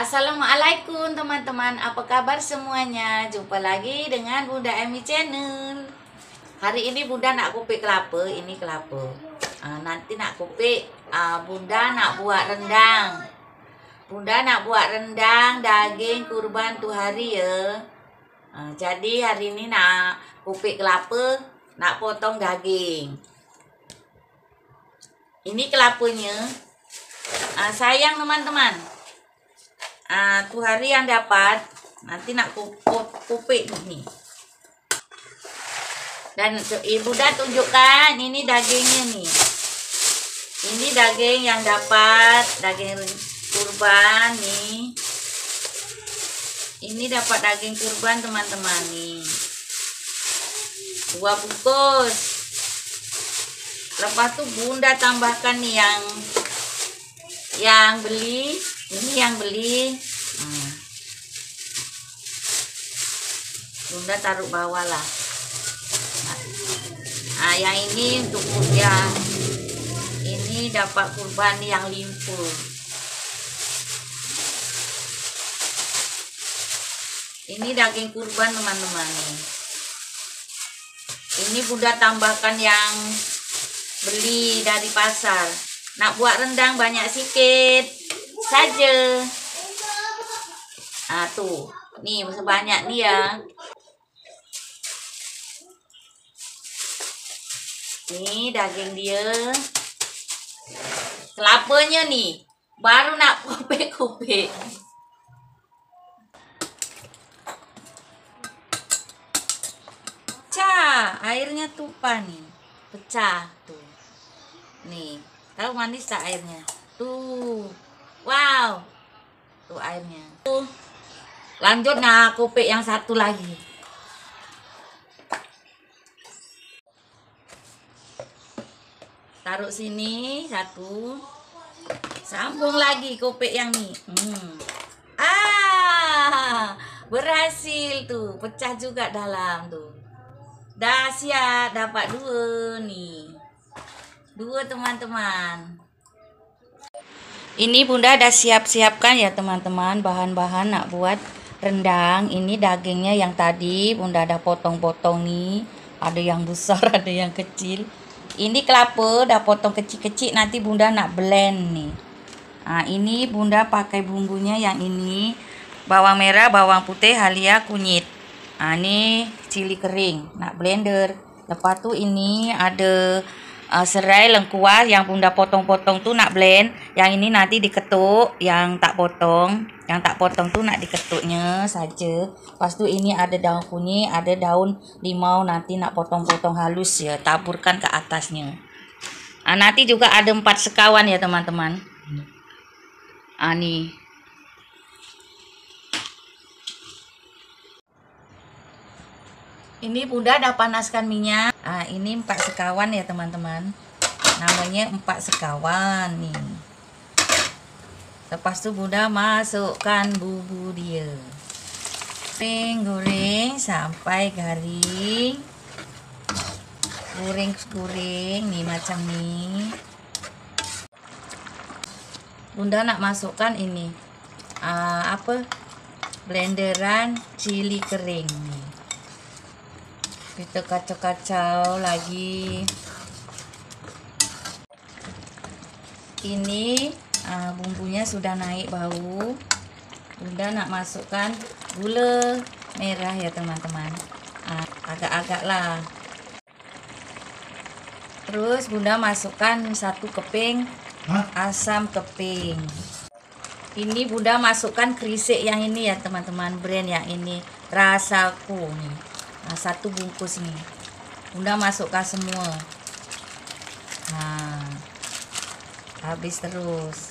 Assalamualaikum teman-teman, apa kabar semuanya? Jumpa lagi dengan Bunda Emi Channel. Hari ini Bunda nak kupik kelapa, ini kelapa. Ah, nanti nak kupik, ah, Bunda nak buat rendang. Bunda nak buat rendang daging kurban tu hari ya. Ah, jadi hari ini nak kupik kelapa, nak potong daging. Ini kelapanya. Ah, sayang teman-teman. Ah, tu hari yang dapat nanti nak kupuk kupik ni. Dan ibu dah tunjukkan ini dagingnya nih. Ini daging yang dapat daging kurban nih. Ini dapat daging kurban teman-teman nih. Dua bungkus. Lepas tu bunda tambahkan nih yang yang beli ini yang beli. Hmm. bunda taruh bawah lah. Nah yang ini untuk yang ini dapat kurban yang limpur ini daging kurban teman-teman. Ini bunda tambahkan yang beli dari pasar. Nak buat rendang banyak sikit saja. Ah tuh. Nih sebanyak nih ya nih daging dia. Kelapanya nih baru nak kopek-kopek airnya tumpah nih pecah tuh. Nih tahu manis tak airnya? Tuh wow. Tuh airnya. Tuh. Lanjut nah kopek yang satu lagi. Taruh sini satu. Sambung lagi kopek yang nih hmm. ah berhasil tuh. Pecah juga dalam tuh. Dah siap dapat dua nih dua teman-teman ini bunda ada siap-siapkan ya teman-teman bahan-bahan nak buat rendang. Ini dagingnya yang tadi bunda ada potong-potong nih. Ada yang besar ada yang kecil. Ini kelapa dah potong kecil-kecil nanti bunda nak blend nih. Nah ini bunda pakai bumbunya yang ini. Bawang merah bawang putih halia kunyit. Nah ini cili kering. Nak blender. Lepas tu ini ada uh, serai lengkuas yang bunda potong-potong tu nak blend. Yang ini nanti diketuk yang tak potong. Yang tak potong tu nak diketuknya saja. Lepas tu ini ada daun kunyit ada daun limau nanti nak potong-potong halus ya taburkan ke atasnya. Ah, nanti juga ada empat sekawan ya teman-teman. Ah nih Ini bunda dah panaskan minyak. Ah, ini empat sekawan ya teman-teman. Namanya empat sekawan nih. Lepas tu bunda masukkan bumbu dia. Goreng, goreng sampai garing. Goreng, goreng nih macam nih. Bunda nak masukkan ini. Ah, apa? Blenderan cili kering nih kita kacau-kacau lagi. Ini uh, bumbunya sudah naik bau. Bunda nak masukkan gula merah ya teman-teman. Uh, agak-agak lah. Terus bunda masukkan satu keping asam keping. Ini bunda masukkan krisik yang ini ya teman-teman. Brand yang ini. Rasaku nih Nah, satu bungkus nih. Bunda masukkan semua. Nah, habis terus.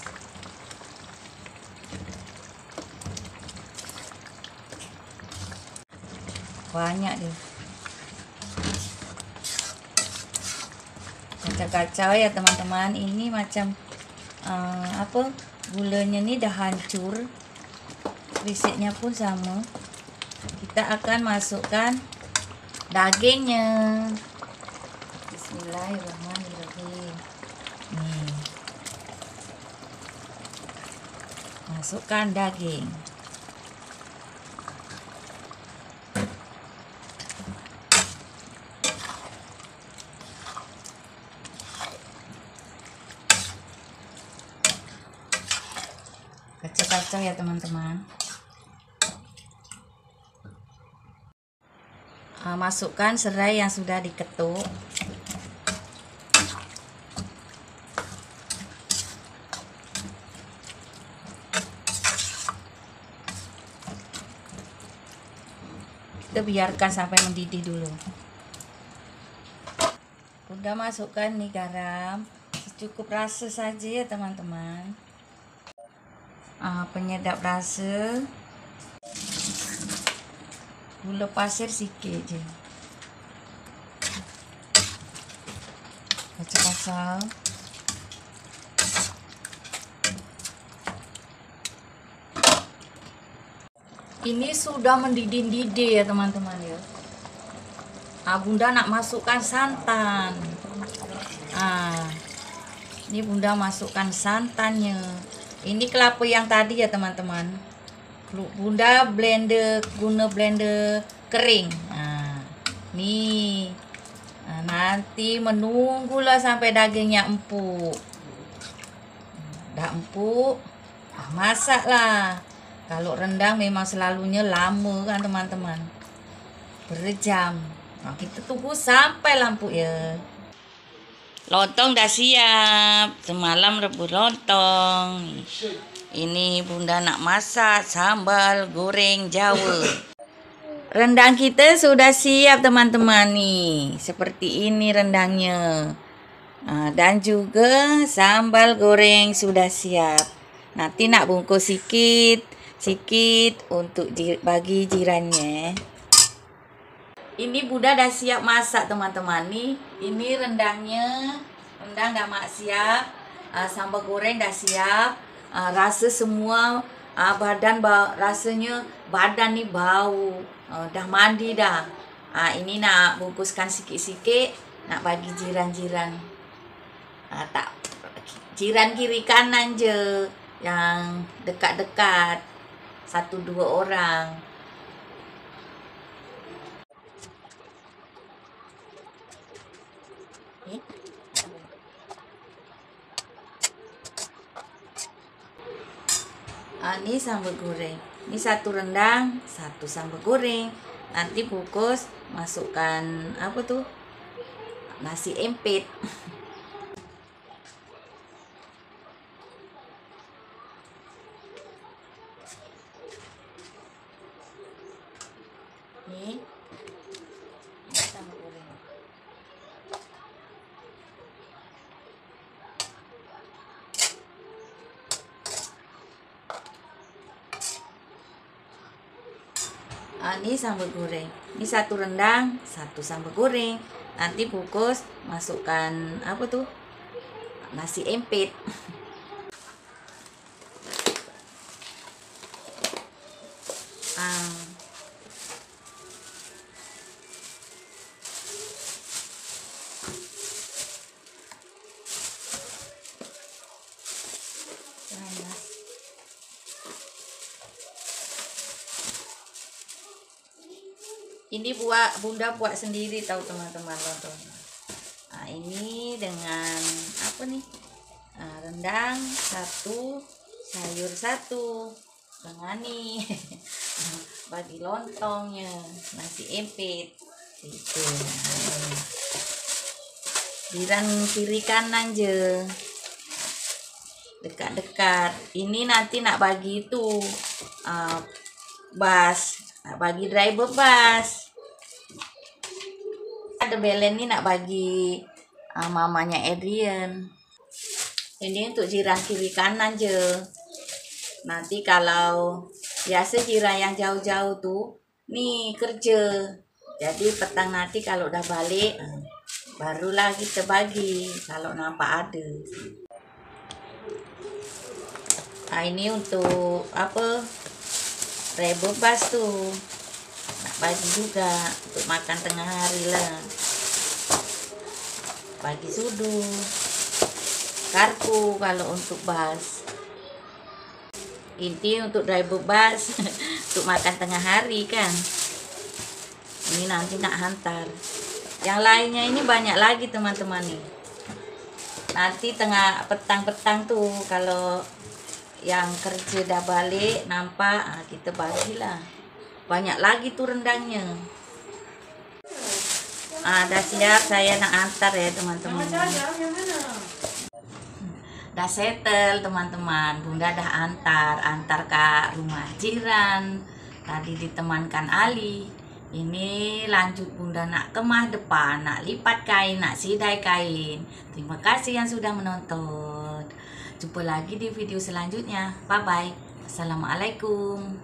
Banyak deh. Kacau-kacau ya teman-teman. Ini macam uh, apa? Gulanya nih dah hancur. Risetnya pun sama. Kita akan masukkan dagingnya. Bismillahirrahmanirrahim. Nih masukkan daging. Kacau-kacau ya teman-teman masukkan serai yang sudah diketuk. Kita biarkan sampai mendidih dulu. Udah masukkan nih garam. Cukup rasa saja ya teman-teman. Uh, penyedap rasa gula pasir sikit je. Kacau-kacau ini sudah mendidih-didih ya teman-teman ya. Ah, bunda nak masukkan santan. Ah ini bunda masukkan santannya. Ini kelapa yang tadi ya teman-teman bunda blender guna blender kering nah nih nah, nanti menunggulah sampai dagingnya empuk dah empuk ah, masaklah kalau rendang memang selalunya lama kan teman-teman. Berjam. Nah, kita tunggu sampai lampu ya. Lontong dah siap. Semalam rebus lontong. Ini bunda nak masak sambal goreng jawa. Rendang kita sudah siap teman-teman nih. Seperti ini rendangnya. Dan juga sambal goreng sudah siap. Nanti nak bungkus sikit sikit untuk bagi jirannya ini Bunda dah siap masak teman-teman nih ini rendangnya rendang dah mak siap sambal goreng dah siap uh, rasa semua uh, badan ba rasanya badan nih bau. Uh, dah mandi dah. Uh, ini nak bungkuskan sikit-sikit nak bagi jiran-jiran. Uh, tak jiran kiri kanan je yang dekat-dekat. Satu dua orang Ah, ini sambal goreng. Ini satu rendang, satu sambal goreng. Nanti bungkus masukkan apa tuh? Nasi empit. nih kita goreng Ah, ini sambal goreng. Ini satu rendang, satu sambal goreng. Nanti bungkus masukkan apa tuh? Nasi empit. ah. Ini buat bunda buat sendiri tahu teman-teman lontong nah ini dengan apa nih? Nah, rendang satu sayur satu dengan nih bagi lontongnya nasi empit. Itu jiran kiri kanan je. Dekat-dekat. Ini nanti nak bagi itu uh, bas. Nak bagi driver bus ada Belen ini nak bagi uh, mamanya Adrian. Ini untuk jiran kiri kanan je. Nanti kalau biasa jiran yang jauh-jauh tuh nih kerja. Jadi petang nanti kalau udah balik uh, barulah kita bagi kalau nampak ada. Nah ini untuk apa? Rebebas tuh bagi juga untuk makan tengah hari lah. Bagi sudu karpu kalau untuk bas. Inti untuk dry bebas untuk makan tengah hari kan. Ini nanti nak hantar. Yang lainnya ini banyak lagi teman-teman nih. Nanti tengah petang-petang tuh kalau yang kerja dah balik nampak ah, kita bagilah banyak lagi tuh rendangnya. Ah, dah siap saya nak antar ya teman-teman. Dah settle teman-teman. Bunda dah antar. Antar ke rumah jiran. Tadi ditemankan Ali. Ini lanjut bunda nak kemah depan. Nak lipat kain nak sidai kain. Terima kasih yang sudah menonton. Jumpa lagi di video selanjutnya. Bye bye assalamualaikum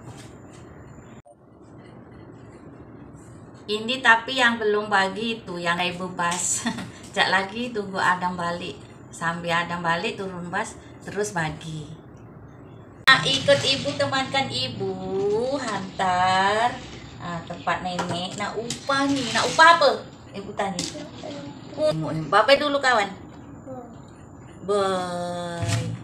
ini tapi yang belum bagi itu yang naik bebas cak lagi tunggu Adam balik. Sambil Adam balik turun bas terus bagi nah, ikut ibu temankan ibu. Hantar. Ah, tempat nenek. Nak upah nih nak upah apa? Ibu tanya. Bapak. Dulu kawan? Bye